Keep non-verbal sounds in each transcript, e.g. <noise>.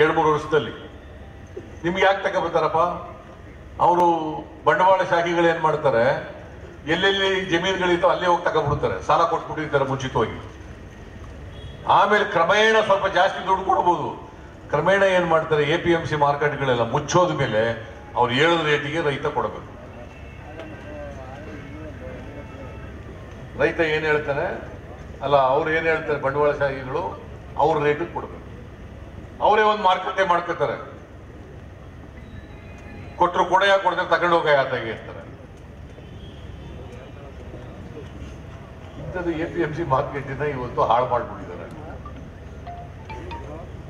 ಎರಡು ಮೂರು ವರ್ಷದಲ್ಲಿ. ನಿಮ್ಗೆ ಯಾಕೆ ತಗೋಬೇಕಾರಪ್ಪ ಅವರು ಬಂಡವಾಳ ಶಾಖೆಗಳು ಏನ್ ಮಾಡ್ತಾರೆ? ಎಲ್ಲೆಲ್ಲಿ ಜಮೀನುಗಳಿತ್ತು ಅಲ್ಲೇ ಹೋಗಿ ತಗೊಬಿಡ್ತಾರೆ ಸಾಲ ಕೊಟ್ಬಿಟ್ಟಿರ್ತಾರೆ ಮುಂಚಿತವಾಗಿ. ಆಮೇಲೆ ಕ್ರಮೇಣ ಸ್ವಲ್ಪ ಜಾಸ್ತಿ ದುಡ್ಡು ಕೊಡ್ಬೋದು. ಕ್ರಮೇಣ ಏನ್ ಮಾಡ್ತಾರೆ? ಎ ಪಿ ಎಂ ಸಿ ಮಾರ್ಕೆಟ್ಗಳೆಲ್ಲ ಮುಚ್ಚೋದ ಮೇಲೆ ಅವ್ರು ಹೇಳಿದ ರೇಟಿಗೆ ರೈತ ಕೊಡಬೇಕು. ರೈತ ಏನ್ ಹೇಳ್ತಾರೆ ಅಲ್ಲ, ಅವ್ರು ಏನ್ ಹೇಳ್ತಾರೆ? ಬಂಡವಾಳಶಾಹಿಗಳು ಅವ್ರ ರೇಟಿಗೆ ಕೊಡ್ಬೇಕು. ಅವರೇ ಒಂದು ಮಾರುಕಟ್ಟೆ ಮಾಡ್ಕೋತಾರೆ ಕೊಟ್ಟರು ಕೊಡೆಯ ಕೊಡ್ತಾರೆ ತಗೊಂಡು ಹೋಗ ಯಾತಾಗಿ ಇರ್ತಾರೆ. ಇಂಥದ್ದು ಎ ಪಿ ಎಂ ಸಿ ಮಾರ್ಕೆಟಿನ ಇವತ್ತು ಹಾಳು ಮಾಡ್ಬಿಟ್ಟಿದ್ದಾರೆ.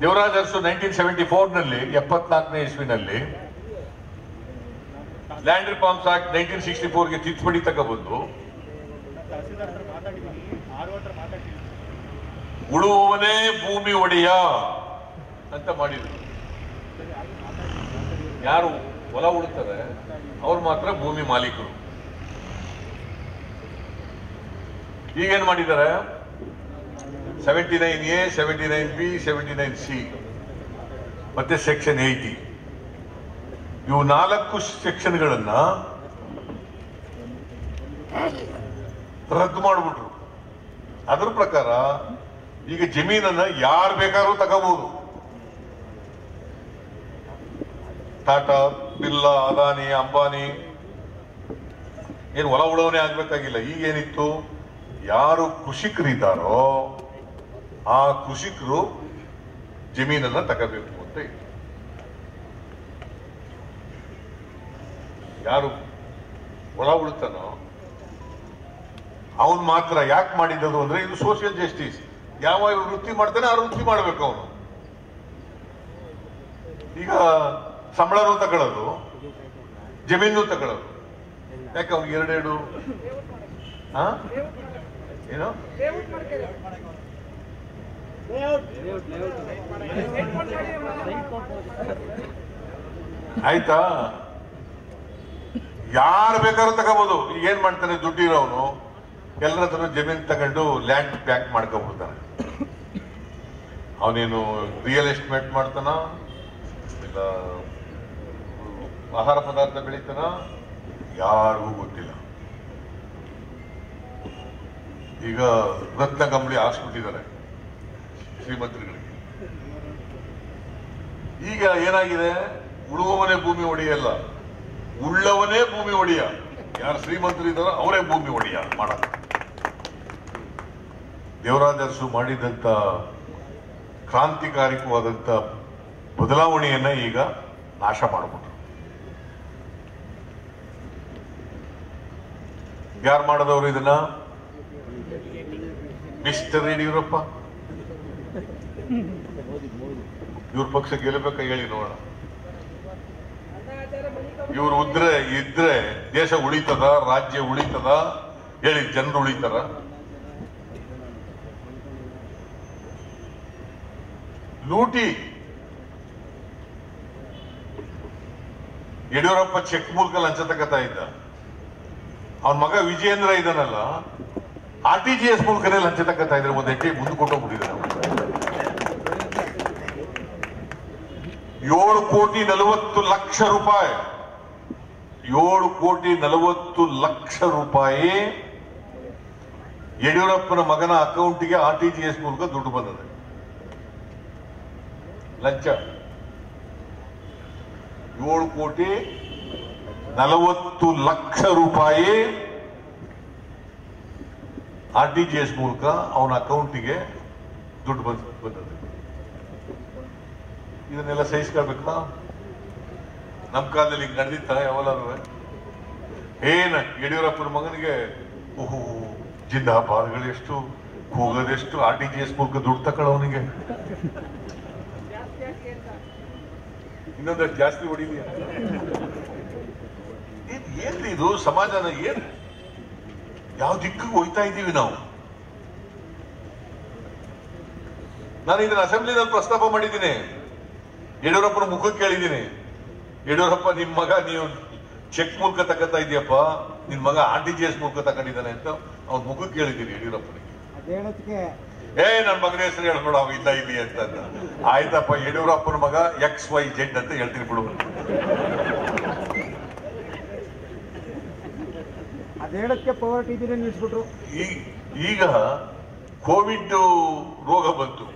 ದೇವರಾಜ್ ಅರಸು ನೈನ್ಟೀನ್ ಸೆವೆಂಟಿ ಫೋರ್ನಲ್ಲಿ ಎಪ್ಪತ್ನಾಲ್ಕನೇ ಇಸ್ವಿನಲ್ಲಿ land reforms act nineteen sixty ಫೋರ್ಗೆ ತಿದ್ದುಪಡಿ ತಗೊಬಂದು ಉಳುವವನೇ ಭೂಮಿ ಒಡೆಯ. ಅಂತ ಮಾಡಿದ್ರು. ಯಾರು ಹೊಲ ಉಳ್ತಾರೆ ಅವ್ರು ಮಾತ್ರ ಭೂಮಿ ಮಾಲೀಕರು. ಈಗೇನು ಮಾಡಿದ್ದಾರೆ? Seventy nine A seventy nine B seventy nine C ಮತ್ತೆ ಸೆಕ್ಷನ್ ಏಯ್ಟಿ ಇವು ನಾಲ್ಕು ಸೆಕ್ಷನ್ಗಳನ್ನ ರದ್ದು ಮಾಡಿಬಿಟ್ರು. ಅದ್ರ ಪ್ರಕಾರ ಈಗ ಜಮೀನನ್ನ ಯಾರು ಬೇಕಾದ್ರೂ ತಗೋಬಹುದು ಟಾಟಾ, ಬಿರ್ಲಾ, ಅದಾನಿ, ಅಂಬಾನಿ. ಏನು ಉಳವನೆ ಆಗ್ಬೇಕಾಗಿಲ್ಲ. ಈಗ ಏನಿತ್ತು ಯಾರು ಕೃಷಿಕರಿದ್ದಾರೋ ಆ ಕೃಷಿಕರು ಜಮೀನನ್ನ ತಗೋಬೇಕು ಅಂತ ಇತ್ತು ಯಾರು ಒಳ ಉಳ್ತಾನೋ ಅವನ್ ಮಾತ್ರ ಯಾಕೆ ಮಾಡಿದ್ದದು ಅಂದ್ರೆ ಇದು ಸೋಷಿಯಲ್ ಜಸ್ಟಿಸ್ ಯಾವ ವೃತ್ತಿ ಮಾಡ್ತಾನೆ, ಆ ವೃತ್ತಿ ಮಾಡ್ಬೇಕು ಅವನು. ಈಗ ಸಂಬಳನೂ ತಗೊಳ್ಳೋದು, ಜಮೀನು ತಗೊಳ್ಳೋದು. ಯಾಕೆ ಅವ್ನಿಗೆ ಎರಡೆರಡು? ಏನು? ಆಯ್ತಾ? ಯಾರು ಬೇಕಾದ್ರೂ ತಗೋಬಹುದು ಈಗ ಏನ್ ಮಾಡ್ತಾನೆ ದುಡ್ಡಿರೋನು ಎಲ್ಲರ ಹತ್ರ ಜಮೀನ್ ತಗೊಂಡು ಲ್ಯಾಂಡ್ ಬ್ಯಾಂಕ್ ಮಾಡ್ಕೊಬಿಡ್ತಾನೆ. ಅವನೇನು ರಿಯಲ್ ಎಸ್ಟೇಟ್ ಮಾಡ್ತಾನ? ಇಲ್ಲ ಆಹಾರ ಪದಾರ್ಥ ಬೆಳಿತಾನ? ಯಾರಿಗೂ ಗೊತ್ತಿಲ್ಲ. ಈಗ ರತ್ನ ಕಂಬಳಿ ಹಾಸ್ಬಿಟ್ಟಿದ್ದಾರೆ ಶ್ರೀಮಂತರುಗಳಿಗೆ. ಈಗ ಏನಾಗಿದೆ? ಉಳುವವನೇ ಭೂಮಿ ಒಡೆಯಲ್ಲ, ಉಳ್ಳವನೇ ಭೂಮಿ ಒಡೆಯ. ಯಾರು ಶ್ರೀಮಂತರು ಇದ್ದಾರೋ ಅವರೇ ಭೂಮಿ ಒಡೆಯ ಮಾಡ ದೇವರಾಜ ಅರಸು ಮಾಡಿದಂತ ಕ್ರಾಂತಿಕಾರಿಕವಾದಂತ ಬದಲಾವಣೆಯನ್ನ ಈಗ ನಾಶ ಮಾಡಿಬಿಟ್ರು. ಯಾರು ಮಾಡದವರು ಇದನ್ನ? ಮಿಸ್ಟರ್ ಯಡಿಯೂರಪ್ಪ ಇವ್ರ ಪಕ್ಷ ಗೆಲ್ಲಬೇಕ ಹೇಳಿ ನೋಡೋಣ. ಇವ್ರು ಉದ್ರೆ, ಇದ್ರೆ ದೇಶ ಉಳಿತದ, ರಾಜ್ಯ ಉಳಿತದ, ಹೇಳಿ ಜನರು ಉಳಿತಾರ. ಲೂಟಿ. ಯಡಿಯೂರಪ್ಪ ಚೆಕ್ ಮೂಲಕ ಲಂಚ ತಗತಾ ಇದ್ದ. ಅವನ ಮಗ ವಿಜಯೇಂದ್ರ ಇದ್ದಾನಲ್ಲ ಆರ್ ಟಿ ಜಿ ಎಸ್ ಮೂಲಕನೇ ಲಂಚ ತಕ್ಕಂತ ಇದ್ರೆ ಒಂದು ಹೆಜ್ಜೆ ಮುಂದೆ ಕೊಟ್ಟೋಗ್ಬಿಟ್ಟಿದ್ದಾರೆ ಏಳು ಕೋಟಿ ನಲವತ್ತು ಲಕ್ಷ ರೂಪಾಯಿ. ಏಳು ಕೋಟಿ ನಲವತ್ತು ಲಕ್ಷ ರೂಪಾಯಿ. ಯಡಿಯೂರಪ್ಪನ ಮಗನ ಅಕೌಂಟಿಗೆ ಆರ್ ಟಿ ಜಿ ಎಸ್ ಮೂಲಕ ದುಡ್ಡು ಬಂದಿದೆ. ಲಂಚ. ಏಳು ಕೋಟಿ ನಲವತ್ತು ಲಕ್ಷ ರೂಪಾಯಿ ಆರ್ ಟಿ ಜಿ ಎಸ್ ಮೂಲಕ ಅವನ ಅಕೌಂಟಿಗೆ ದುಡ್ಡು ಬಂದ ಬಂದದ್ದು. ಇದನ್ನೆಲ್ಲ ಸಹಿಸ್ಕೊಳ್ಬೇಕ ನಮ್ಮ ಕಾಲದಲ್ಲಿ ಹಿಂಗೆ ನಡೆದಿತ್ತ ಯಾವಲ್ಲಾರು ಏನ ಯಡಿಯೂರಪ್ಪನ ಮಗನಿಗೆ ಓಹೋ ಜಿಂದಾಬಾದ್ಗಳು ಎಷ್ಟು ಹೋಗೋದೆಷ್ಟು ಆರ್ ಟಿ ಜಿ ಎಸ್ ಮೂಲಕ ದುಡ್ಡು ತಕೊಳ್ಳೋನಿಗೆ ಇನ್ನೊಂದಷ್ಟು ಜಾಸ್ತಿ ಹೊಡಿಲಿ. ಏನ್ರಿ ಇದು? ಸಮಾಜನ ಏನ್ ಯಾವ ದಿಕ್ಕಿಗೆ ಹೋಯ್ತಾ ಇದ್ದೀವಿ ನಾವು? ನಾನು ಇದನ್ನ ಅಸೆಂಬ್ಲಿನಲ್ಲಿ ಪ್ರಸ್ತಾಪ ಮಾಡಿದ್ದೀನಿ. ಯಡಿಯೂರಪ್ಪನ ಮುಖಕ್ಕೆ ಕೇಳಿದ್ದೀನಿ. ಯಡಿಯೂರಪ್ಪ ನಿಮ್ ಮಗ ನೀವು ಚೆಕ್ ಮೂಲಕ ತಗೋತಾ ಇದೆಯಪ್ಪ. ನಿನ್ ಮಗ ಆರ್ ಟಿ ಜಿ ಎಸ್ ಮೂಲಕ ತಗೊಂಡಿದ್ದಾನೆ ಅಂತ ಅವ್ನ ಮುಖಕ್ಕೆ ಕೇಳಿದ್ದೀನಿ ಯಡಿಯೂರಪ್ಪನಿಗೆ. ಏ ನನ್ನ ಮಗನ ಹೆಸರು ಹೇಳ್ಕೊಡು ಅವ ಇಲ್ಲ ಇಲ್ಲಿ ಅಂತ. ಆಯ್ತಪ್ಪ ಯಡಿಯೂರಪ್ಪನ ಮಗ ಎಕ್ಸ್ ವೈ ಜೆಡ್ ಅಂತ ಹೇಳ್ತೀನಿ ಬಿಡು. ಅದೇಳಕ್ಕೆ ಪವರ್ ಟಿವಿನೇ ನಿಲ್ಲಿಸ್ಬಿಟ್ರು. ಈಗ ಕೋವಿಡ್ ರೋಗ ಬಂತು.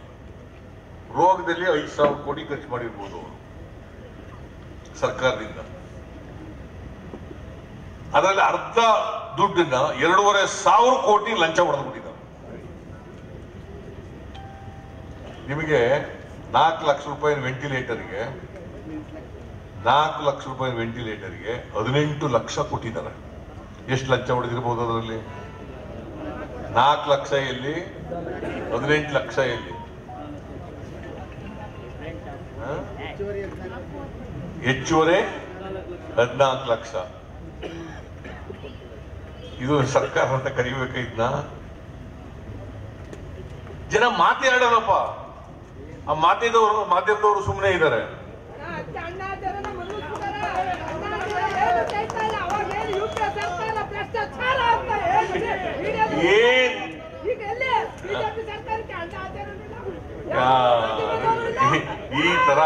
ರೋಗದಲ್ಲಿ ಐದು ಸಾವಿರ ಕೋಟಿ ಖರ್ಚು ಮಾಡಿರ್ಬೋದು ಅವರು. ಸರ್ಕಾರದಿಂದ. ಅದರಲ್ಲಿ ಅರ್ಧ ದುಡ್ಡನ್ನ ಎರಡೂವರೆ ಸಾವಿರ ಕೋಟಿ ಲಂಚ ಹೊಡೆದ್ಬಿಟ್ಟಿದ್ದಾರೆ. ನಿಮಗೆ ನಾಲ್ಕು ಲಕ್ಷ ರೂಪಾಯಿ ವೆಂಟಿಲೇಟರ್ಗೆ ನಾಲ್ಕು ಲಕ್ಷ ರೂಪಾಯಿ ವೆಂಟಿಲೇಟರ್ಗೆ ಹದಿನೆಂಟು ಲಕ್ಷ ಕೊಟ್ಟಿದ್ದಾರೆ. ಎಷ್ಟು ಲಂಚ ಹೊಡೆದಿರ್ಬೋದು ಅದರಲ್ಲಿ? ನಾಲ್ಕು ಲಕ್ಷ ಎಲ್ಲಿ? ಹದಿನೆಂಟು ಲಕ್ಷ ಎಲ್ಲಿ? ಹೆಚ್ಚುವರೆ? ಹದಿನಾಲ್ಕು ಲಕ್ಷ. ಇದು ಸರ್ಕಾರ ಅಂತ ಕರಿಬೇಕಾಯ್ತನ ಜನ ಮಾತಾಡಲ್ಲಪ್ಪ ಆ ಮಾತಿದವರು, ಮಾಧ್ಯಮದವರು ಸುಮ್ಮನೆ ಇದ್ದಾರೆ ಅಣ್ಣಾದಿರನ್ನ ಮನ್ನಿಸ್ಬಿಟ್ಟಾರೆ. ಅಣ್ಣಾದಿರು ಏನು ಕೇಳ್ತಾ ಇಲ್ಲ. ಅವಾಗ ಏನು UPA ಸರ್ಕಾರ ಭ್ರಷ್ಟಾಚಾರ ಅಂತ ಹೇಳಿದೆ. ವಿಡಿಯೋದಲ್ಲಿ ಈ ತರ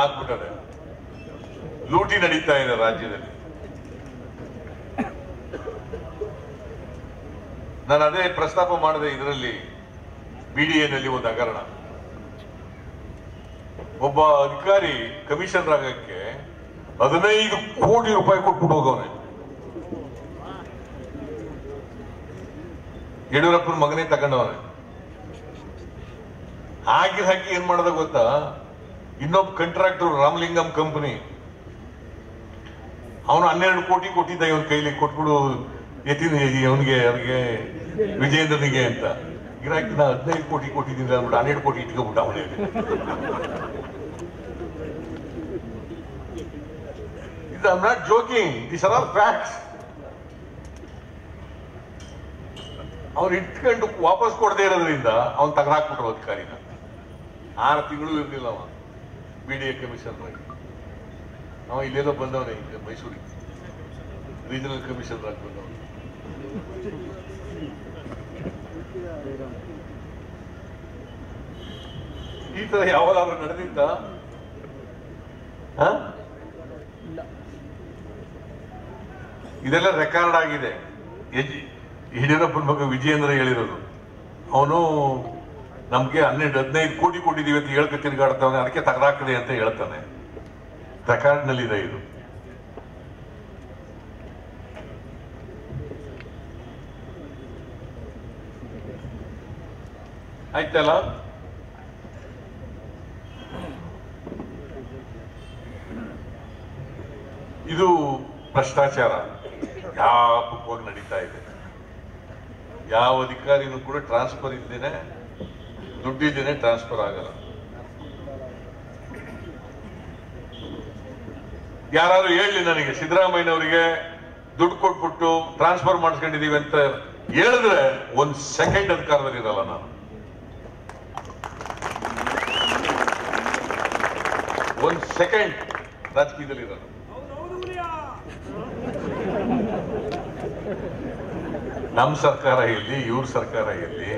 ಆಗ್ಬಿಟ್ಟದೆ. ಲೂಟಿ ನಡೀತಾ ಇದೆ ರಾಜ್ಯದಲ್ಲಿ. ನಾನು ಅದೇ ಪ್ರಸ್ತಾಪ ಮಾಡಿದೆ ಇದರಲ್ಲಿ ಬಿಡಿಎನಲ್ಲಿ ಒಂದು ಹಗರಣ. ಒಬ್ಬ ಅಧಿಕಾರಿ ಕಮಿಷನರ್ ಆಗಕ್ಕೆ ಹದಿನೈದು ಕೋಟಿ ರೂಪಾಯಿ ಕೊಟ್ಬಿಟ್ಟು ಹೋಗವನೆ. ಯಡಿಯೂರಪ್ಪನ ಮಗನೇ ತಗೊಂಡವ್ರೆ ಹಾಕಿ ಹಾಕಿ ಏನ್ ಮಾಡದ ಗೊತ್ತಾ? ಇನ್ನೊಬ್ಬ ಕಾಂಟ್ರಾಕ್ಟರ್ ರಾಮಲಿಂಗಂ ಕಂಪನಿ ಅವನು ಹನ್ನೆರಡು ಕೋಟಿ ಕೊಟ್ಟಿದ್ದ ಇವನ್ ಕೈಲಿ, ಕೊಟ್ಬಿಡು ಎತ್ತಿನ ಅವನಿಗೆ ಅವ್ರಿಗೆ ವಿಜೇಂದ್ರನಿಗೆ ಅಂತ. ಗಿರಾಕಿ ನಾ ಹದಿನೈದು ಕೋಟಿ ಕೊಟ್ಟಿದ್ದೀನಿ ಅಂದ್ಬಿಟ್ಟು ಹನ್ನೆರಡು ಕೋಟಿ ಇಟ್ಕೊಬಿಟ್ಟ ಅವನೇ. <laughs> ಇದು I not joking this are all facts ಅವ್ರು ಇಟ್ಕೊಂಡು ವಾಪಸ್ ಕೊಡದೆ ಇರೋದ್ರಿಂದ ಅವ್ನು ತೆಗೆದಾಕ್ಬಿಟ್ರು ಅಧಿಕಾರಿನ. ಆರು ತಿಂಗಳು ಇರಲಿಲ್ಲ ಅವ ಬಿ ಡಿ ಎ ಕಮಿಷನ್ ಆಗಿ. ಅವ ಇಲ್ಲೆಲ್ಲ ಬಂದವನೇ ಈಗ ಮೈಸೂರಿಗೆ. ರೀಜನಲ್ ಕಮಿಷನ್ ಆಗಿ ಬಂದವನು. ಈ ತರ ಯಾವಾಗಾದ್ರೂ ನಡೆದಿದ್ದ ಹ? ಇದೆಲ್ಲ ರೆಕಾರ್ಡ್ ಆಗಿದೆ. ಯಜ್- ಯಡಿಯೂರಪ್ಪನ ಮಗ ವಿಜಯೇಂದ್ರ ಹೇಳಿರೋದು. ಅವನು ನಮ್ಗೆ ಹನ್ನೆರಡು, ಹದಿನೈದು ಕೋಟಿ ಕೊಟ್ಟಿದೀವಿ ಅಂತ ಹೇಳ್ಕೊ ತಿರುಗಾಡ್ತಾನೆ ಅದಕ್ಕೆ ತೆಗೆದಾಕದೆ ಅಂತ ಹೇಳ್ತಾನೆ. ರೆಕಾರ್ಡ್ ನಲ್ಲಿದೆ ಇದು. ಆಯ್ತಲ್ಲ? ಇದು ಭ್ರಷ್ಟಾಚಾರ. ವ್ಯಾಪಕವಾಗಿ ನಡೀತಾ ಇದೆ? ಯಾವ ಅಧಿಕಾರಿನೂ ಕೂಡ ಟ್ರಾನ್ಸ್ಫರ್ ಇದ್ದೇನೆ ದುಡ್ಡಿದ್ದೇನೆ ಟ್ರಾನ್ಸ್ಫರ್ ಆಗಲ್ಲ. ಯಾರು ಹೇಳಿ ನನಗೆ, ಸಿದ್ದರಾಮಯ್ಯನವರಿಗೆ ದುಡ್ಡು ಕೊಟ್ಬಿಟ್ಟು ಟ್ರಾನ್ಸ್ಫರ್ ಮಾಡಿಸ್ಕೊಂಡಿದೀವಿ ಅಂತ ಹೇಳಿದ್ರೆ ಒಂದ್ ಸೆಕೆಂಡ್ ಅಧಿಕಾರದಲ್ಲಿ ಇರಲ್ಲ ನಾನು. ಒಂದ್ ಸೆಕೆಂಡ್ ರಾಜಕೀಯದಲ್ಲಿ ಇರಲ್ಲ. ನಮ್ಮ ಸರ್ಕಾರ ಎಲ್ಲಿ ಇವ್ರ ಸರ್ಕಾರ ಎಲ್ಲಿ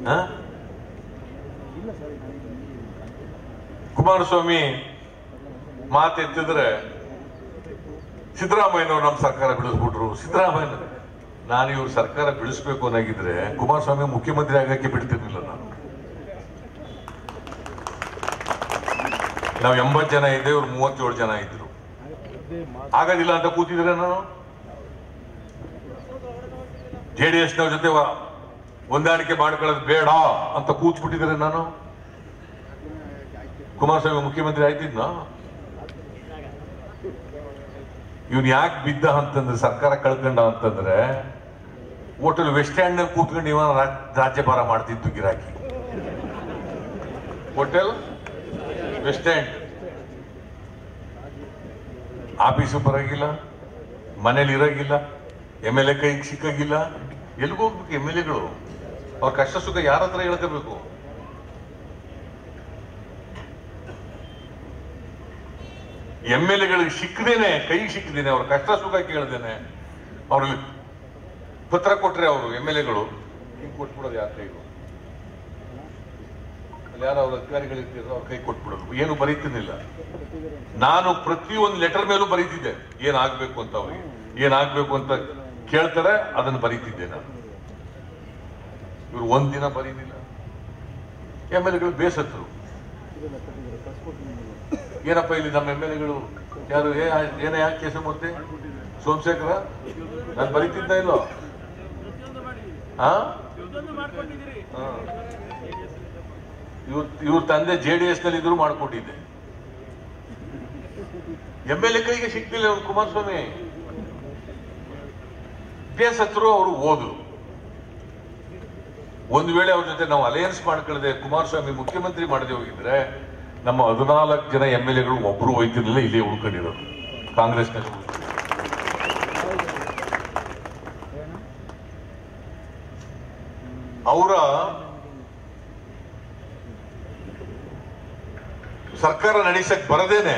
ಸ್ವಾಮಿ ಕುಮಾರಸ್ವಾಮಿ ಮಾತೆತ್ತಿದ್ರೆ ಸಿದ್ದರಾಮಯ್ಯನವ್ರು ನಮ್ಮ ಸರ್ಕಾರ ಬಿಡಿಸ್ಬಿಟ್ರು. ಸಿದ್ದರಾಮಯ್ಯ, ನಾನು ಇವ್ರ ಸರ್ಕಾರ ಬಿಡಿಸ್ಬೇಕು ಅನ್ನಾಗಿದ್ರೆ ಕುಮಾರಸ್ವಾಮಿ ಮುಖ್ಯಮಂತ್ರಿ ಆಗಕ್ಕೆ ಬಿಡ್ತಿರ್ಲಿಲ್ಲ ನಾನು. ನಾವು ಎಂಬತ್ತು ಜನ ಇದ್ದೆ, ಇವ್ರು ಮೂವತ್ತೇಳು ಜನ ಇದ್ರು. ಆಗೋದಿಲ್ಲ ಅಂತ ಕೂತಿದ್ರೆ ನಾನು ಜೆ ಡಿ ಎಸ್ನವ್ರ ಜೊತೆ ಹೊಂದಾಣಿಕೆ ಮಾಡ್ಕೊಳ್ಳೋದು ಬೇಡ ಅಂತ ಕೂತ್ಬಿಟ್ಟಿದ್ರೆ ನಾನು. ಕುಮಾರಸ್ವಾಮಿ ಮುಖ್ಯಮಂತ್ರಿ ಆಯ್ತಿದ್ನ? ಇವನ್ ಯಾಕೆ ಬಿದ್ದ ಅಂತಂದ್ರೆ ಸರ್ಕಾರ ಕಳ್ಕೊಂಡ ಅಂತಂದ್ರೆ ಹೋಟೆಲ್ ವೆಸ್ಟ್ ಸ್ಟ್ಯಾಂಡ್ನಲ್ಲಿ ಕೂತ್ಕೊಂಡು ಇವನ ರಾಜ್ಯಭಾರ ಮಾಡ್ತಿತ್ತು ಗಿರಾಕಿ. ಹೋಟೆಲ್ ವೆಸ್ಟ್ ಸ್ಟ್ಯಾಂಡ್ ಆಫೀಸು ಬರೋಗಿಲ್ಲ ಮನೇಲಿ ಇರೋಗಿಲ್ಲ. ಎಂ ಎಲ್ ಎ ಕೈಗೆ ಸಿಕ್ಕಾಗಿಲ್ಲ. ಎಲ್ಲಿಗೆ ಹೋಗ್ಬೇಕು ಎಂ ಎಲ್ ಎಗಳು? ಅವ್ರ ಕಷ್ಟ ಸುಖ ಯಾರ ಹತ್ರ ಹೇಳ್ಕೋಬೇಕು? ಎಂ ಎಲ್ ಎಗಳಿಗೆ ಸಿಕ್ಕದೇನೆ, ಕೈ ಸಿಕ್ಕದೇನೆ, ಅವ್ರ ಕಷ್ಟ ಸುಖ ಕೇಳ್ದೇನೆ. ಅವ್ರಲ್ಲಿ ಪತ್ರ ಕೊಟ್ರೆ ಅವರು ಎಂ ಎಲ್ ಎಗಳು. ಹಿಂಗೆ ಕೊಟ್ಬಿಡೋದು ಯಾರ ಕೈಗೂ? ಯಾರು ಅವ್ರ ಅಧಿಕಾರಿಗಳಿರ್ತಿದ್ರು ಅವ್ರ ಕೈ ಕೊಟ್ಬಿಡೋದು. ಏನು ಬರೀತಿರ್ಲಿಲ್ಲ. ನಾನು ಪ್ರತಿಯೊಂದು ಲೆಟರ್ ಮೇಲೂ ಬರೀತಿದ್ದೆ. ಏನಾಗ್ಬೇಕು ಅಂತ ಅವ್ರಿಗೆ? ಏನಾಗ್ಬೇಕು ಅಂತ ಕೇಳ್ತಾರೆ, ಅದನ್ನು ಬರೀತಿದ್ದೆ ನಾನು. ಇವ್ರು ಒಂದಿನ ಬರೀದಿಲ್ಲ ಎಂ ಎಲ್ ಎಗಳು ಬೇಸತ್ತರು. ಏನಪ್ಪ ಇಲ್ಲಿ ನಮ್ಮ ಎಂ ಎಲ್ ಎಗಳು? ಯಾರು ಏನ ಯಾಕೆ ಕೇಶಮೂರ್ತಿ ಸೋಮಶೇಖರ? ನಾನು ಬರೀತಿದ್ದ ಇಲ್ಲೋ? ಹಾ. ಇವ್ರ ಇವ್ರ ತಂದೆ ಜೆ ಡಿ ಎಸ್ನಲ್ಲಿ ಇದ್ರು ಮಾಡ್ಕೊಟ್ಟಿದ್ದೆ. ಎಂ ಎಲ್ ಎಗಳಿಗೆ ಅವ್ರು ಕುಮಾರಸ್ವಾಮಿ. ಬೇಸತ್ರು ಅವರು ಓದು ಒಂದು ವೇಳೆ ಅವ್ರ ಜೊತೆ ನಾವು ಅಲಯನ್ಸ್ ಮಾಡ್ಕೊಳ್ಳದೆ ಕುಮಾರಸ್ವಾಮಿ ಮುಖ್ಯಮಂತ್ರಿ ಮಾಡದೆ ಹೋಗಿದ್ರೆ ನಮ್ಮ ಹದಿನಾಲ್ಕು ಜನ ಎಂ ಎಲ್ ಎಗಳು ಒಬ್ರು ಹೋಯ್ತಿರ್ಲಿಲ್ಲ, ಇಲ್ಲೇ ಉಳ್ಕೊಂಡಿರೋರು. ಕಾಂಗ್ರೆಸ್ನಲ್ಲಿ ಅವರ ಸರ್ಕಾರ ನಡೆಸಕ್ ಬರದೇನೆ.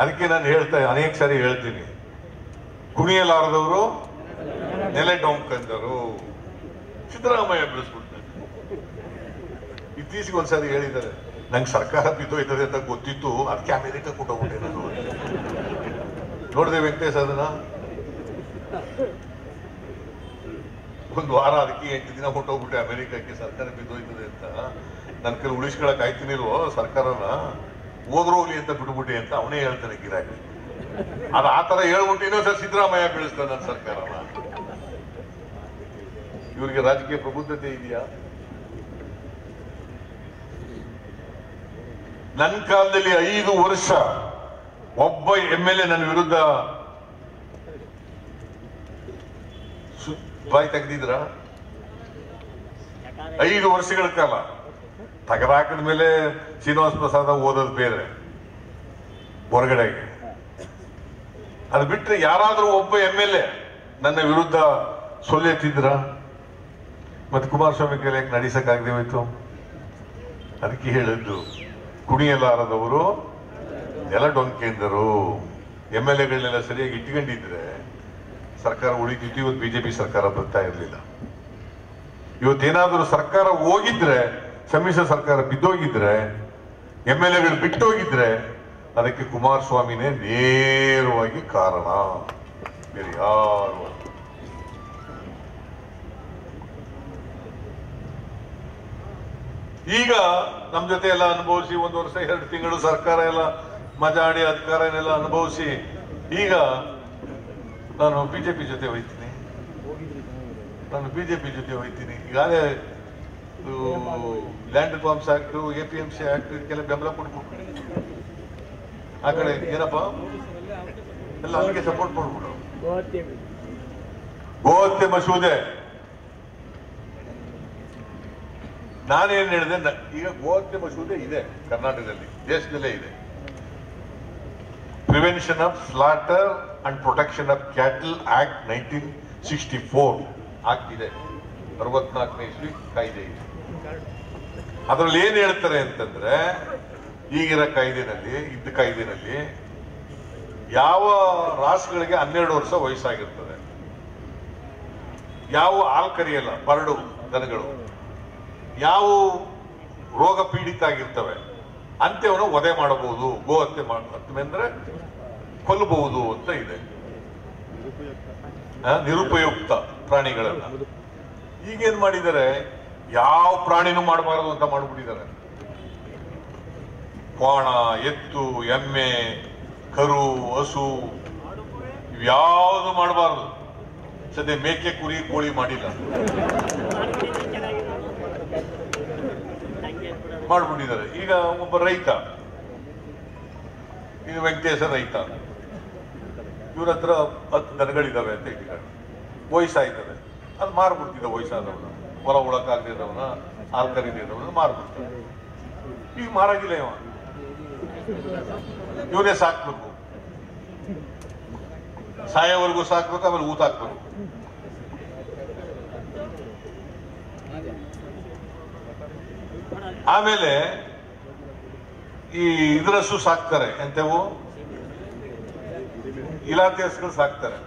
ಅದಕ್ಕೆ ನಾನು ಹೇಳ್ತಾ, ಅನೇಕ ಸಾರಿ ಹೇಳ್ತೀನಿ. ಕುಣಿಯಲಾರದವರು ನೆಲೆ ಡೊಂಕಂದರು ಸಿದ್ದರಾಮಯ್ಯ ಬೆಳೆಸ್ಬಿಡ್ತಾರೆ ಇತ್ತೀಚೆಗೆ ಒಂದ್ಸರಿ ಹೇಳಿದ್ದಾರೆ, ನಂಗೆ ಸರ್ಕಾರ ಬಿದ್ದೋಯ್ತದೆ ಅಂತ ಗೊತ್ತಿತ್ತು ಅದಕ್ಕೆ ಅಮೆರಿಕ ಕೊಟ್ಟೋಗ್ಬಿಟ್ಟೆ ನಾನು ನೋಡಿದೆ ವೆಂಕಟೇಶ್ ಅದನ್ನ. ಒಂದು ವಾರ ಅದಕ್ಕೆ ಎಂಟು ದಿನ ಹೊಟ್ಟೋಗ್ಬಿಟ್ಟೆ ಅಮೆರಿಕಕ್ಕೆ ಸರ್ಕಾರ ಬಿದ್ದೋಯ್ತದೆ ಅಂತ. ನನ್ನ ಕೈಲಿ ಉಳಿಸ್ಕೊಳಕ್ ಆಯ್ತಿನಿಲ್ವೋ ಸರ್ಕಾರನ? ಹೋಗ್ಲಿ ಅಂತ ಬಿಡ್ಬಿಟ್ಟೆ ಅಂತ ಅವನೇ ಹೇಳ್ತಾನೆ ಗಿರಾಕಿ. ಅದು ಆ ಥರ ಹೇಳ್ಬಿಟ್ಟು ಇನ್ನೊಂದ್ಸಲ ಸಿದ್ದರಾಮಯ್ಯ ಬೆಳೆಸ್ತಾನೆ ನನ್ನ ಸರ್ಕಾರನ. ಇವರಿಗೆ ರಾಜಕೀಯ ಪ್ರಬುದ್ಧತೆ ಇದೆಯಾ? ನನ್ನ ಕಾಲದಲ್ಲಿ ಐದು ವರ್ಷ ಒಬ್ಬ ಎಂ ಎಲ್ ಎ ನನ್ನ ವಿರುದ್ಧ ಬಾಯಿ ತೆಗೆದಿದ್ರ? ಐದು ವರ್ಷಗಳ ಕಾಲ. ತಗದಾಕದ ಮೇಲೆ ಶ್ರೀನಿವಾಸ ಪ್ರಸಾದ ಓದೋದು ಬೇರೆ ಹೊರಗಡೆ ಅದು ಬಿಟ್ಟರೆ ಯಾರಾದರೂ ಒಬ್ಬ ಎಂ ಎಲ್ ಎ ನನ್ನ ವಿರುದ್ಧ ಸೊಲ್ಲೆತ್ತಿದ್ರ? ಮತ್ತೆ ಕುಮಾರಸ್ವಾಮಿ ಕೈಲಿ ಯಾಕೆ ಹೋಯ್ತು? ಅದಕ್ಕೆ ಹೇಳಿದ್ದು, ಕುಣಿಯಲಾರದವರು ನೆಲ ಡೊಂಕೆಂದರು. ಎಂ ಎಲ್ ಎಗಳನ್ನೆಲ್ಲ ಸರಿಯಾಗಿ ಇಟ್ಕೊಂಡಿದ್ರೆ ಸರ್ಕಾರ ಉಳಿತಿತ್ತು ಇವತ್ತು ಬಿಜೆಪಿ ಸರ್ಕಾರ ಬರ್ತಾ ಇರಲಿಲ್ಲ. ಇವತ್ತೇನಾದರೂ ಸರ್ಕಾರ ಹೋಗಿದ್ರೆ, ಸಮ್ಮಿಶ್ರ ಸರ್ಕಾರ ಬಿದ್ದೋಗಿದ್ರೆ, ಎಂ ಎಲ್ ಎಗಳು ಬಿಟ್ಟೋಗಿದ್ರೆ ಅದಕ್ಕೆ ಕುಮಾರಸ್ವಾಮಿನೇ ನೇರವಾಗಿ ಕಾರಣ. ಬೇರೆ ಯಾರು ಈಗ ನಮ್ಮ ಜೊತೆ ಎಲ್ಲ ಅನುಭವಿಸಿ ಒಂದು ವರ್ಷ ಎರಡು ತಿಂಗಳು ಸರ್ಕಾರ ಎಲ್ಲ ಮಜಾಡಿ ಅಧಿಕಾರನೆಲ್ಲ ಅನುಭವಿಸಿ ಈಗ ನಾನು ಬಿಜೆಪಿ ಜೊತೆ ಹೋಯ್ತೀನಿ ನಾನು ಬಿಜೆಪಿ ಜೊತೆ ಹೋಯ್ತೀನಿ ಈಗಾಗಲೇ land reforms act A P M C act ಇದಕ್ಕೆಲ್ಲ ಬೆಂಬಲ ಕೊಟ್ಬಿಟ್ಟು ಆ ಕಡೆ ಏನಪ್ಪ? ಎಲ್ಲ ಅದಕ್ಕೆ ಸಪೋರ್ಟ್ ಮಾಡ್ಬಿಡು ಗೋಹತ್ಯೆ ಮಸೂದೆ. ನಾನೇನ್ ಹೇಳಿದೆ ಈಗ ಗೋಹತ್ಯೆ ಮಸೂದೆ ಇದೆ, ಕರ್ನಾಟಕದಲ್ಲಿ, ದೇಶದಲ್ಲೇ ಇದೆ. Prevention of slaughter and protection of cattle act nineteen sixty four ಆಗ್ತಿದೆ ಅರವತ್ನಾಲ್ಕನೇ ಇಸ್ವಿ ಕಾಯ್ದೆ ಇದೆ. ಅದರಲ್ಲಿ ಏನ್ ಹೇಳ್ತಾರೆ ಅಂತಂದ್ರೆ ಈಗಿರೋ ಕಾಯ್ದೆನಲ್ಲಿ, ಇದ್ದ ಕಾಯ್ದೆನಲ್ಲಿ ಯಾವ ರಾಸುಗಳಿಗೆ ಹನ್ನೆರಡು ವರ್ಷ ವಯಸ್ಸಾಗಿರ್ತದೆ. ಯಾವ ಹಾಲು ಕರಿಯಲ್ಲ, ಬರಡು ದನಗಳು. ಯಾವ ರೋಗ ಪೀಡಿತ ಆಗಿರ್ತವೆ ಅಂತ್ಯವನ್ನು ವಧೆ ಮಾಡಬಹುದು ಗೋ ಹತ್ಯೆ ಅಂದ್ರೆ ಕೊಲ್ಲಬಹುದು ಅಂತ ಇದೆ. ನಿರುಪಯುಕ್ತ ಪ್ರಾಣಿಗಳನ್ನ. ಈಗೇನ್ ಮಾಡಿದ್ದಾರೆ? ಯಾವ ಪ್ರಾಣಿನೂ ಮಾಡಬಾರದು ಅಂತ ಮಾಡಿಬಿಟ್ಟಿದ್ದಾರೆ. ಕೋಣ ಎತ್ತು, ಎಮ್ಮೆ, ಕರು, ಹಸು, ಇವ್ಯಾವುದು ಮಾಡಬಾರದು. ಸದ್ಯ ಮೇಕೆ, ಕುರಿ, ಕೋಳಿ ಮಾಡಿಲ್ಲ. ಮಾಡ್ಬಿಟ್ಟಿದ್ದಾರೆ ಈಗ ಒಬ್ಬ ರೈತ, ಇದು ವೆಂಕಟೇಶ ರೈತ. ಇವ್ರ ಹತ್ರ ಹತ್ತು ದನಗಳಿದ್ದಾವೆ ಅಂತ ಇಟ್ಟಿದ್ದಾರೆ ವಯಸ್ಸಾಯ್ತದೆ. ಅದು ಮಾರ್ಬಿಡ್ತಿದ್ದ ವಯಸ್ಸಾದವನ. ಹೊಲ ಉಳಕ್ಕಾಗದಿದ್ದವನ ಹಾಲು ಕರೀದಿದ್ದವನ ಮಾರ್ಬಿಡ್ತಾರೆ ಈಗ ಮಾರಾಗಿಲ್ಲ ಇವ. ಇವನೇ ಸಾಕ್ಬೇಕು. ಸಾಯೋವರೆಗೂ ಸಾಕ್ಬೇಕು, ಆಮೇಲೆ ಊತ ಹಾಕ್ಬೇಕು. ಆಮೇಲೆ ಈ ಇದ್ರಸು ಸಾಕ್ತಾರೆ ಎಂತವು ಇಲಾತಿ ಹಸುಗಳು ಸಾಕ್ತಾರೆ.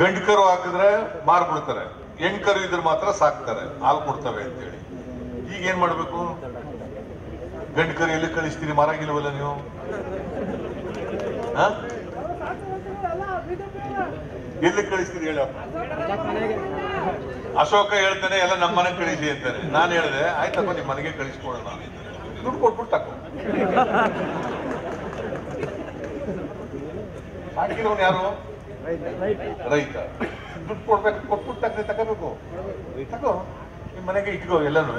ಗಂಡ್ಕರು ಹಾಕಿದ್ರೆ ಮಾರ್ಬಿಡ್ತಾರೆ, ಹೆಣ್ಕರು ಇದ್ರೆ ಮಾತ್ರ ಸಾಕ್ತಾರೆ, ಹಾಲು ಕೊಡ್ತವೆ ಅಂತೇಳಿ. ಈಗ ಏನ್ ಮಾಡ್ಬೇಕು? ಗಂಡ್ಕರು ಎಲ್ಲಿ ಕಳಿಸ್ತೀರಿ? ಮಾರಾಗಿಲ್ವಲ್ಲ ನೀವು? ಎಲ್ಲಿ ಕಳಿಸ್ತೀರಿ ಹೇಳಪ್ಪ ಅಶೋಕ ಹೇಳ್ತಾನೆ, ಎಲ್ಲ ನಮ್ಮ ಮನೆಗೆ ಕಳಿಸಿ ಅಂತಾನೆ ನಾನು ಹೇಳಿದೆ, ಆಯ್ತಪ್ಪ ನಿಮ್ಮ ಮನೆಗೆ ಕಳಿಸ್ಕೊಡೋಣ ದುಡ್ಡು ಕೊಟ್ಬಿಟ್ಟು ತಕ್ಕೊ ಹಾಕಿದವನು ಯಾರು? ರೈತ. ದುಡ್ಡು ಕೊಡ್ಬೇಕು, ಕೊಟ್ಬಿಟ್ಟು ತಕ್ಕ ತಗೋಬೇಕು ತಗೋ ನಿಮ್ಮ ಮನೆಗೆ ಇಟ್ಕೋ ಎಲ್ಲನೂ.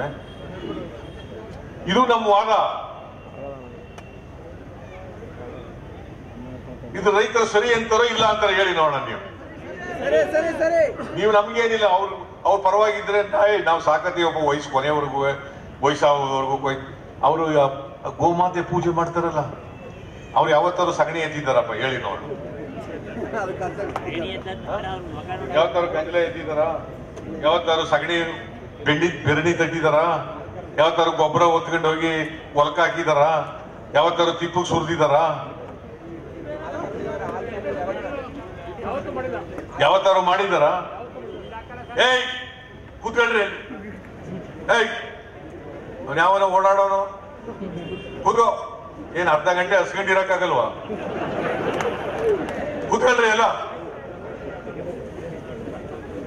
ಇದು ನಮ್ಮ ವಾದ. ಇದು ರೈತರು ಸರಿ ಅಂತಾರೋ ಇಲ್ಲ ಅಂತಾರೆ ಹೇಳಿ ನೋಡೋಣ ನೀವು. ನೀವು ನಮ್ಗೇನಿಲ್ಲ, ಅವ್ರು, ಅವ್ರ ಪರವಾಗಿದ್ರೆ ನಾವು ಸಾಕತಿ ಒಬ್ಬ ವಯಸ್ಸು ಕೊನೆಯವರೆಗೂ ವಯಸ್ಸಾಗೋವರೆಗೂ ಅವರು ಗೋಮಾತೆ ಪೂಜೆ ಮಾಡ್ತಾರಲ್ಲ, ಅವ್ರು ಯಾವತ್ತಾರು ಸಗಣಿ ಎತ್ತಿದ್ದಾರಪ್ಪ, ಹೇಳಿ ನೋಡು. ಯಾವತ್ತಾರು ಗಂಜಲ ಎತ್ತಿದಾರ ಯಾವತ್ತಾರು ಸಗಣಿ ಬೆಂಡಿ, ಬೆರಣಿ ತಟ್ಟಿದಾರ ಯಾವತ್ತಾರು ಗೊಬ್ಬರ ಹೊತ್ಕೊಂಡು ಹೋಗಿ ಹೊಲಕ್ಕೆ ಹಾಕಿದಾರ ಯಾವತ್ತಾರು ತಿಪ್ಪು ಸುರಿದಿದಾರ ಯಾವತ್ತಾರು ಮಾಡಿದಾರ ಏಯ್, ಕೂತ್ಕೊಳ್ರಿ. ಏಯ್, ಅವ್ನು ಯಾವನ ಓಡಾಡೋನು. ಕೂತ್ಕೋ. ಏನ್ ಅರ್ಧ ಗಂಟೆ ಹಸ್ಕೊಂಡಿರಕ್ಕಾಗಲ್ವಾ ಕೂತ್ಕೊಳ್ರಿ ಎಲ್ಲ.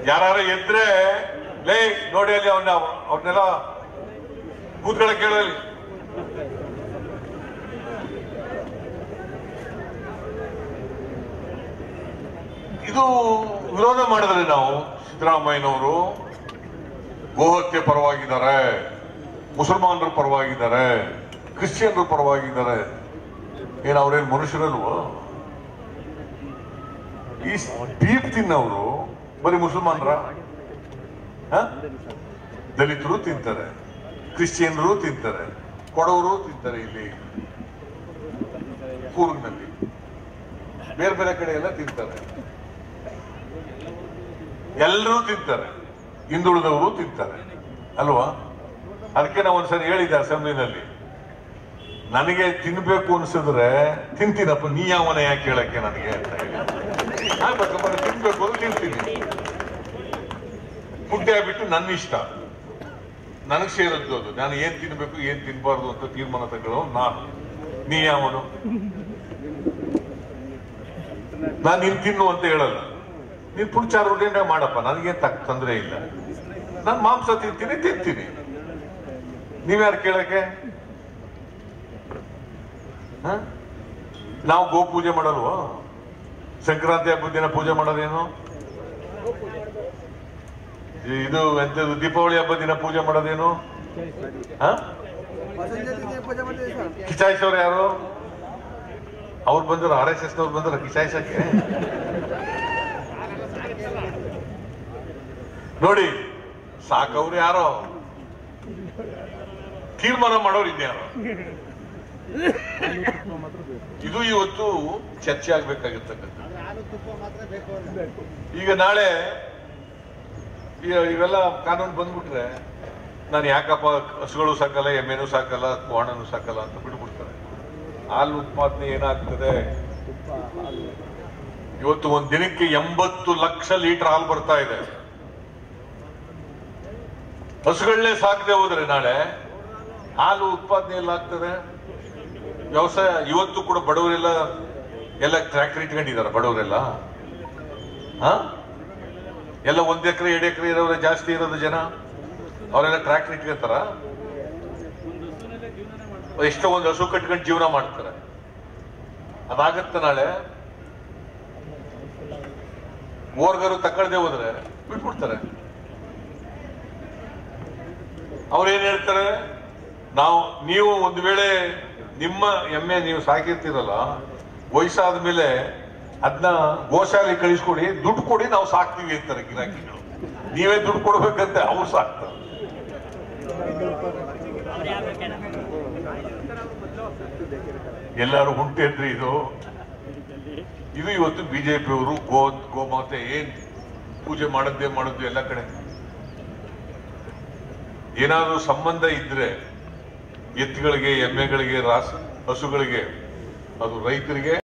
ಯಾರು ಎದ್ರೆ, ಲೇ, ನೋಡಿ ಅಲ್ಲಿ ಅವನ್ನ ಅವ್ರನ್ನೆಲ್ಲ ಕೂತ್ಕೊಳ್ಳ ಕೇಳಲಿ ಇದು ವಿರೋಧ ಮಾಡಿದ್ರೆ ನಾವು ಸಿದ್ದರಾಮಯ್ಯನವರು ಗೋಹತ್ಯೆ ಪರವಾಗಿದ್ದಾರೆ, ಮುಸಲ್ಮಾನರ ಪರವಾಗಿದ್ದಾರೆ, ಕ್ರಿಶ್ಚಿಯನ್ರ ಪರವಾಗಿದ್ದಾರೆ. ಏನ್ ಅವ್ರೇನು ಮನುಷ್ಯರಲ್ವೋ? ಈ ಬೀಪ್ ತಿನ್ನವರು ಬರೀ ಮುಸಲ್ಮಾನರ? ದಲಿತರು ತಿಂತಾರೆ, ಕ್ರಿಶ್ಚಿಯನ್ರು ತಿಂತಾರೆ ಕೊಡವರು ತಿಂತಾರೆ ಇಲ್ಲಿ ಕೂರ್ಗ್ನಲ್ಲಿ. ಬೇರೆ ಬೇರೆ ಕಡೆ ಎಲ್ಲ ತಿಂತಾರೆ. ಎಲ್ಲರೂ ತಿಂತಾರೆ. ಹಿಂದುಳಿದವರು ತಿಂತಾರೆ. ಅಲ್ವಾ? ಅದಕ್ಕೆ ನಾವು ಒಂದ್ಸರಿ ಹೇಳಿದ್ದೆ ಅಸೆಂಬ್ಲಿನಲ್ಲಿ. ನನಗೆ ತಿನ್ಬೇಕು ಅನ್ಸಿದ್ರೆ ತಿಂತೀನಪ್ಪ, ನೀ ಯಾವನ ಯಾಕೆ ಹೇಳಕ್ಕೆ ನನಗೆ ಅಂತ ತಿನ್ಬೇಕು ಅಂದ್ರೆ ತಿಂತೀನಿ. ಮುದ್ದೆ ಬಿಟ್ಟು ನನ್ನ ಇಷ್ಟ ನನಗೆ ಸೇರದ್ದು ಅದು. ನಾನು ಏನ್ ತಿನ್ಬೇಕು, ಏನ್ ತಿನ್ಬಾರ್ದು ಅಂತ ತೀರ್ಮಾನ ತಗೊಳ್ಳೋ ನಾನು. ನೀ ಯಾವನು? ನಾನು ನೀನ್ ತಿನ್ನು ಅಂತ ಹೇಳಲ್ಲ. ನೀನ್ ಪುಂಚಾರ ಉಂಡೆ ಮಾಡಪ್ಪ, ನನಗೇನ್ ತಕ್ಕ ತೊಂದರೆ ಇಲ್ಲ. ನಾನು ಮಾಂಸ ತಿಂತೀನಿ ತಿಂತೀನಿ. ನೀವ್ಯಾರು ಕೇಳಕ್ಕೆ? ನಾವು ಗೋ ಪೂಜೆ ಮಾಡಲ್ವ? ಸಂಕ್ರಾಂತಿ ಹಬ್ಬದ ದಿನ ಪೂಜೆ ಮಾಡೋದೇನು? ಇದು ಎಂತ, ದೀಪಾವಳಿ ಹಬ್ಬದ ದಿನ ಪೂಜೆ ಮಾಡೋದೇನು? ಕಿಚಾಯಿಸೋರು ಯಾರು? ಅವ್ರು ಬಂದ್ರು, ಆರ್ ಎಸ್ ಎಸ್ ಅವ್ರು ಬಂದ್ರು ಕಿಚಾಯಿಸಕ್ಕೆ ನೋಡಿ, ಸಾಕವ್ರು ಯಾರೋ? ತೀರ್ಮಾನ ಮಾಡೋರು ಇದ್ಯಾರೋ ಇದು ಇವತ್ತು ಚರ್ಚೆ ಆಗ್ಬೇಕಾಗಿರ್ತಕ್ಕಂಥ ಈಗ ನಾಳೆ ಇವೆಲ್ಲ ಕಾನೂನು ಬಂದ್ಬಿಟ್ರೆ ನಾನು ಯಾಕಪ್ಪ ಹಸುಗಳು ಸಾಕಲ್ಲ, ಎಮ್ಮೆನೂ ಸಾಕಲ್ಲ ಕೋಣನು ಸಾಕಲ್ಲ ಅಂತ ಬಿಟ್ಬಿಡ್ತಾರೆ. ಹಾಲು ಉತ್ಪಾದನೆ ಏನಾಗ್ತದೆ? ಇವತ್ತು ಒಂದ್ ದಿನಕ್ಕೆ ಎಂಬತ್ತು ಲಕ್ಷ ಲೀಟರ್ ಹಾಲು ಬರ್ತಾ ಇದೆ. ಹಸುಗಳನ್ನೇ ಸಾಕದೆ ಹೋದ್ರೆ ನಾಳೆ? ಹಾಲು ಉತ್ಪಾದನೆ ಎಲ್ಲ ಆಗ್ತದೆ? ವ್ಯವಸಾಯ, ಇವತ್ತು ಕೂಡ ಬಡವರೆಲ್ಲ ಎಲ್ಲ ಟ್ರ್ಯಾಕ್ಟರ್ ಇಟ್ಕೊಂಡಿದ್ದಾರೆ, ಬಡವರೆಲ್ಲ. ಹಾ? ಎಲ್ಲ ಒಂದ್ ಎಕರೆ, ಎರಡು ಎಕರೆ ಇರೋರೆ ಜಾಸ್ತಿ ಇರೋದು ಜನ. ಅವರೆಲ್ಲ ಟ್ರ್ಯಾಕ್ಟರ್ ಇಟ್ಕೊಂತಾರ? ಎಷ್ಟೋ ಒಂದು ಹಸು ಕಟ್ಕೊಂಡು ಜೀವನ ಮಾಡ್ತಾರೆ. ಅದಾಗತ್ತ ನಾಳೆ. ಓರ್ಗರು ತಕ್ಕಳದೆ ಹೋದ್ರೆ ಬಿಟ್ಬಿಡ್ತಾರೆ. ಅವ್ರೇನ್ ಹೇಳ್ತಾರೆ? ನಾವು, ನೀವು ಒಂದು ವೇಳೆ ನಿಮ್ಮ ಎಮ್ಮೆ ನೀವು ಸಾಕಿರ್ತೀರಲ್ಲ, ವಯಸ್ಸಾದ ಮೇಲೆ ಅದನ್ನ ಗೋಶಾಲೆ ಕಳಿಸ್ಕೊಡಿ, ದುಡ್ಡು ಕೊಡಿ, ನಾವು ಸಾಕ್ತೀವಿ ಅಂತಾರೆ ಗಿರಾಕಿಗಳು. ನೀವೇ ದುಡ್ಡು ಕೊಡ್ಬೇಕಂತೆ, ಅವ್ರು ಸಾಕ್ತಾರೆ. ಎಲ್ಲರೂ ಹುಂಟೇನ್ರಿ ಇದು. ಇದು ಇವತ್ತು ಬಿಜೆಪಿ ಅವರು ಗೋ ಗೋಮಾತೆ ಏನ್ ಪೂಜೆ ಮಾಡದ್ದೇ ಮಾಡದ್ದು ಎಲ್ಲ ಕಡೆ. ಏನಾದ್ರೂ ಸಂಬಂಧ ಇದ್ರೆ ಎತ್ತುಗಳಿಗೆ ಎಮ್ಮೆಗಳಿಗೆ ರಾಸ್ ಹಸುಗಳಿಗೆ ಅದು ರೈತರಿಗೆ